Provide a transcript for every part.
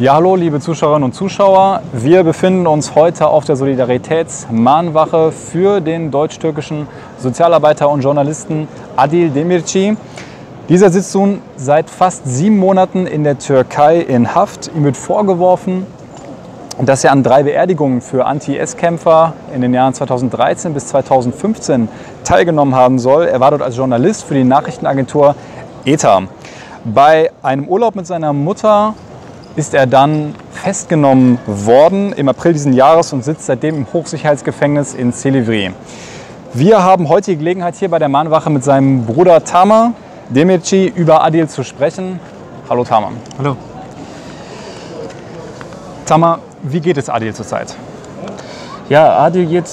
Ja, hallo, liebe Zuschauerinnen und Zuschauer. Wir befinden uns heute auf der Solidaritätsmahnwache für den deutsch-türkischen Sozialarbeiter und Journalisten Adil Demirci. Dieser sitzt nun seit fast sieben Monaten in der Türkei in Haft. Ihm wird vorgeworfen, dass er an drei Beerdigungen für Anti-S-Kämpfer in den Jahren 2013 bis 2015 teilgenommen haben soll. Er war dort als Journalist für die Nachrichtenagentur ETA. Bei einem Urlaub mit seiner Mutter ist er dann festgenommen worden im April diesen Jahres und sitzt seitdem im Hochsicherheitsgefängnis in Silivri. Wir haben heute die Gelegenheit, hier bei der Mahnwache mit seinem Bruder Tama Demirci über Adil zu sprechen. Hallo Tama. Hallo. Tama, wie geht es Adil zurzeit? Ja, Adil geht,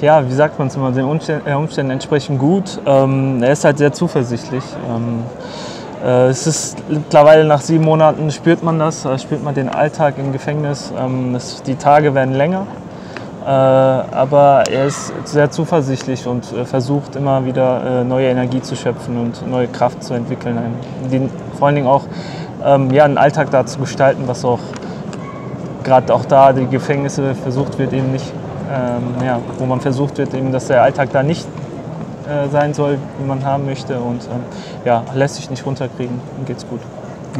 ja, wie sagt man es immer, den Umständen, Umständen entsprechend gut. Ähm, er ist halt sehr zuversichtlich. Ähm, äh, es ist mittlerweile nach sieben Monaten spürt man das, äh, spürt man den Alltag im Gefängnis. Ähm, die Tage werden länger. Äh, aber er ist sehr zuversichtlich und äh, versucht immer wieder äh, neue Energie zu schöpfen und neue Kraft zu entwickeln. Den, vor allen Dingen auch ähm, ja, einen Alltag da zu gestalten, was auch gerade auch da die Gefängnisse versucht wird, eben nicht, ähm, ja, wo man versucht wird, eben, dass der Alltag da nicht äh, sein soll, wie man haben möchte und ähm, ja, lässt sich nicht runterkriegen und geht's gut.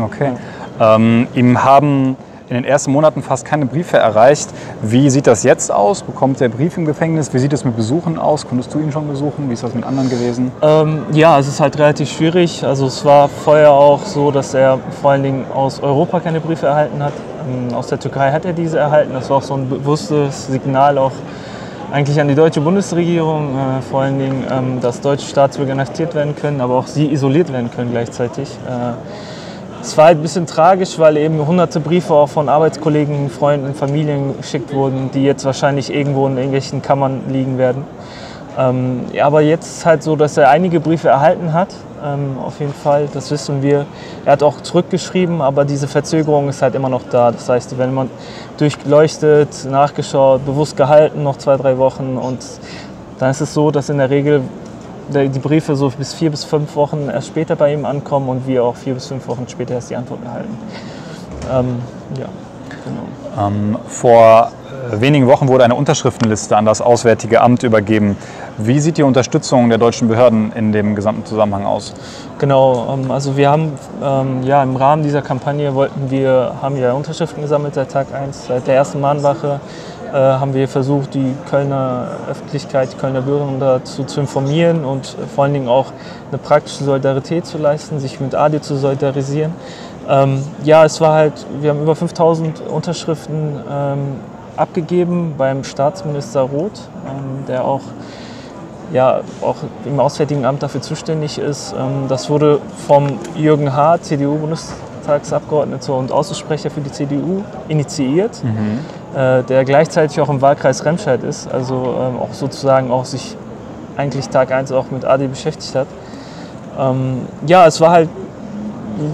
Okay. Ähm, ihm haben in den ersten Monaten fast keine Briefe erreicht. Wie sieht das jetzt aus? Bekommt er Brief im Gefängnis? Wie sieht es mit Besuchen aus? Konntest du ihn schon besuchen? Wie ist das mit anderen gewesen? Ähm, ja, es ist halt relativ schwierig. Also es war vorher auch so, dass er vor allen Dingen aus Europa keine Briefe erhalten hat. Ähm, aus der Türkei hat er diese erhalten. Das war auch so ein bewusstes Signal auch eigentlich an die deutsche Bundesregierung, äh, vor allen Dingen, ähm, dass deutsche Staatsbürger inhaftiert werden können, aber auch sie isoliert werden können gleichzeitig. Äh, es war halt ein bisschen tragisch, weil eben hunderte Briefe auch von Arbeitskollegen, Freunden, Familien geschickt wurden, die jetzt wahrscheinlich irgendwo in irgendwelchen Kammern liegen werden. Ähm, ja, aber jetzt ist halt so, dass er einige Briefe erhalten hat, ähm, auf jeden Fall, das wissen wir. Er hat auch zurückgeschrieben, aber diese Verzögerung ist halt immer noch da. Das heißt, wenn man durchleuchtet, nachgeschaut, bewusst gehalten, noch zwei, drei Wochen und dann ist es so, dass in der Regel die Briefe so bis vier bis fünf Wochen erst später bei ihm ankommen und wir auch vier bis fünf Wochen später erst die Antwort erhalten. Ähm, ja, genau. Ähm, vor wenigen Wochen wurde eine Unterschriftenliste an das Auswärtige Amt übergeben. Wie sieht die Unterstützung der deutschen Behörden in dem gesamten Zusammenhang aus? Genau, ähm, also wir haben ähm, ja im Rahmen dieser Kampagne wollten wir haben ja Unterschriften gesammelt seit Tag 1, seit der ersten Mahnwache äh, haben wir versucht, die Kölner Öffentlichkeit, die Kölner Bürger dazu zu informieren und vor allen Dingen auch eine praktische Solidarität zu leisten, sich mit ADI zu solidarisieren. Ähm, ja, es war halt, wir haben über 5000 Unterschriften ähm, abgegeben beim Staatsminister Roth, ähm, der auch, ja, auch im Auswärtigen Amt dafür zuständig ist. Ähm, das wurde vom Jürgen H., CDU-Bundestagsabgeordneter und Ausschussprecher für die CDU, initiiert, mhm. äh, der gleichzeitig auch im Wahlkreis Remscheid ist, also ähm, auch sozusagen auch sich eigentlich Tag 1 auch mit AD beschäftigt hat. Ähm, ja, es war halt,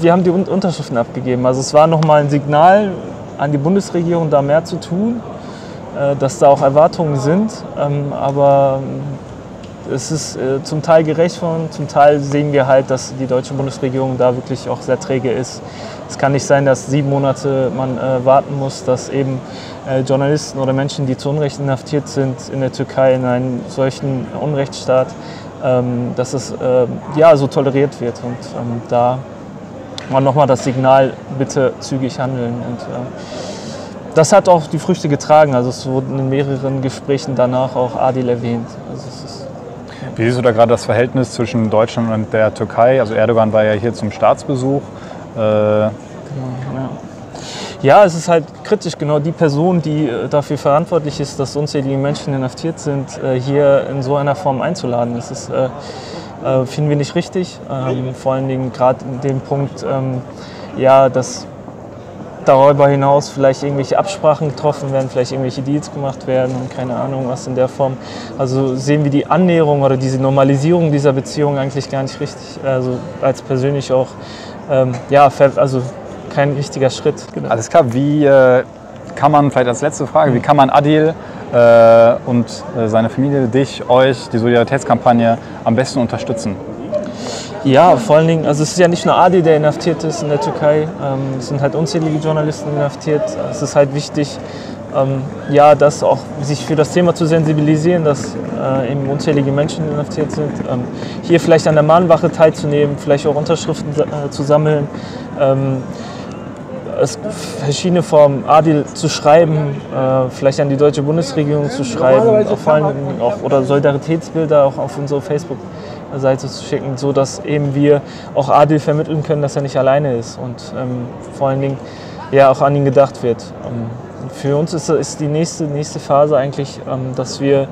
wir haben die Unterschriften abgegeben. Also es war nochmal ein Signal an die Bundesregierung, da mehr zu tun. Äh, dass da auch Erwartungen sind, aber es ist äh, zum Teil gerecht worden, zum Teil sehen wir halt, dass die deutsche Bundesregierung da wirklich auch sehr träge ist. Es kann nicht sein, dass sieben Monate man äh, warten muss, dass eben Journalisten oder Menschen, die zu Unrecht inhaftiert sind in der Türkei, in einem solchen Unrechtsstaat, ähm, dass es ja, so toleriert wird. Und ähm, da war nochmal das Signal, bitte zügig handeln. Und, das hat auch die Früchte getragen. Also es wurden in mehreren Gesprächen danach auch Adil erwähnt. Also. Wie siehst du da gerade das Verhältnis zwischen Deutschland und der Türkei? Also Erdogan war ja hier zum Staatsbesuch. Äh genau, ja. ja. es ist halt kritisch. Genau die Person, die äh, dafür verantwortlich ist, dass unzählige Menschen inhaftiert sind, äh, hier in so einer Form einzuladen. Das ist, äh, äh, finden wir nicht richtig. Ähm, vor allen Dingen gerade in dem Punkt, ähm, ja, dass darüber hinaus vielleicht irgendwelche Absprachen getroffen werden, vielleicht irgendwelche Deals gemacht werden und keine Ahnung was in der Form. Also sehen wir die Annäherung oder diese Normalisierung dieser Beziehung eigentlich gar nicht richtig, also als persönlich auch, ähm, ja, also kein richtiger Schritt. Genau. Alles klar, wie äh, kann man, vielleicht als letzte Frage, wie kann man Adil äh, und äh, seine Familie, dich, euch, die Solidaritätskampagne am besten unterstützen? Ja, vor allen Dingen, also es ist ja nicht nur Adi, der inhaftiert ist in der Türkei, ähm, es sind halt unzählige Journalisten inhaftiert. Es ist halt wichtig, ähm, ja, dass auch sich für das Thema zu sensibilisieren, dass äh, eben unzählige Menschen inhaftiert sind. Ähm, hier vielleicht an der Mahnwache teilzunehmen, vielleicht auch Unterschriften äh, zu sammeln. Ähm, es verschiedene Formen, Adil zu schreiben, äh, vielleicht an die deutsche Bundesregierung zu schreiben, auch vor allem auch, oder Solidaritätsbilder auch auf unsere Facebook-Seite zu schicken, so dass eben wir auch Adil vermitteln können, dass er nicht alleine ist und ähm, vor allen Dingen ja auch an ihn gedacht wird. Ähm, für uns ist, ist, die nächste, nächste Phase eigentlich, ähm, dass wir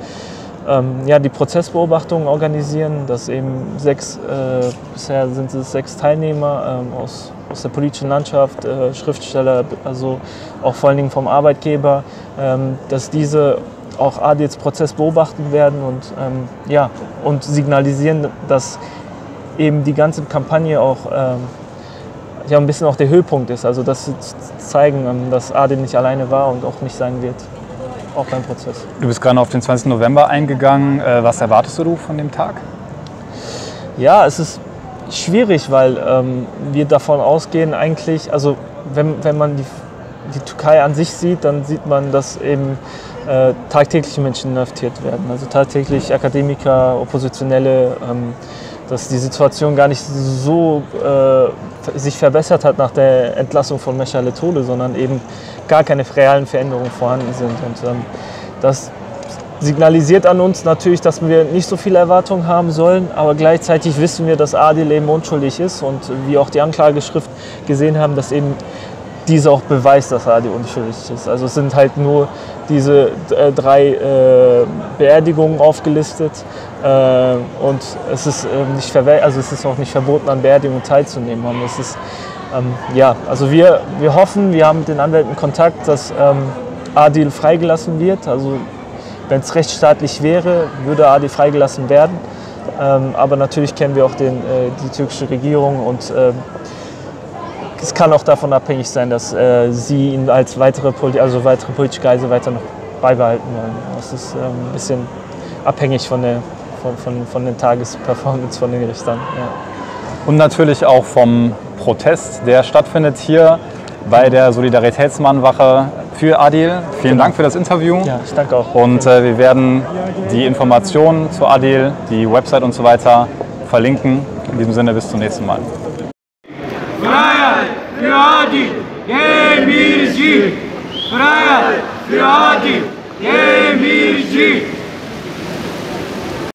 ähm, ja, die Prozessbeobachtung organisieren, dass eben sechs, äh, bisher sind es sechs Teilnehmer ähm, aus aus der politischen Landschaft, äh, Schriftsteller, also auch vor allen Dingen vom Arbeitgeber, ähm, dass diese auch Adils Prozess beobachten werden und, ähm, ja, und signalisieren, dass eben die ganze Kampagne auch ähm, ja, ein bisschen auch der Höhepunkt ist. Also dass sie zeigen, ähm, dass Adil nicht alleine war und auch nicht sein wird, auch beim Prozess. Du bist gerade auf den 20. November eingegangen. Äh, was erwartest du von dem Tag? Ja, es ist schwierig, weil ähm, wir davon ausgehen eigentlich, also wenn, wenn man die, die Türkei an sich sieht, dann sieht man, dass eben äh, tagtäglich Menschen inhaftiert werden. Also tagtäglich Akademiker, Oppositionelle, ähm, dass die Situation gar nicht so äh, sich verbessert hat nach der Entlassung von Mechale Tole, sondern eben gar keine realen Veränderungen vorhanden sind. Und ähm, das signalisiert an uns natürlich, dass wir nicht so viele Erwartungen haben sollen, aber gleichzeitig wissen wir, dass Adil eben unschuldig ist und wie auch die Anklageschrift gesehen haben, dass eben diese auch beweist, dass Adil unschuldig ist. Also es sind halt nur diese äh, drei äh, Beerdigungen aufgelistet äh, und es ist, ähm, nicht also es ist auch nicht verboten, an Beerdigungen teilzunehmen. Und es ist, ähm, ja, also wir, wir hoffen, wir haben mit den Anwälten Kontakt, dass ähm, Adil freigelassen wird. Also wenn es rechtsstaatlich wäre, würde Adi freigelassen werden. Ähm, aber natürlich kennen wir auch den, äh, die türkische Regierung und äh, es kann auch davon abhängig sein, dass äh, sie ihn als weitere, also weitere politische Geise weiter noch beibehalten wollen. Das ist ähm, ein bisschen abhängig von der von, von, von den Tagesperformance von den Richtern. Ja. Und natürlich auch vom Protest, der stattfindet hier bei der Solidaritätsmannwache für Adil. Vielen genau. Dank für das Interview. Ja, ich danke auch. Und äh, wir werden die Informationen zu Adil, die Website und so weiter verlinken. In diesem Sinne bis zum nächsten Mal. Freiheit für Adil, Demirci! Freiheit für Adil, Demirci!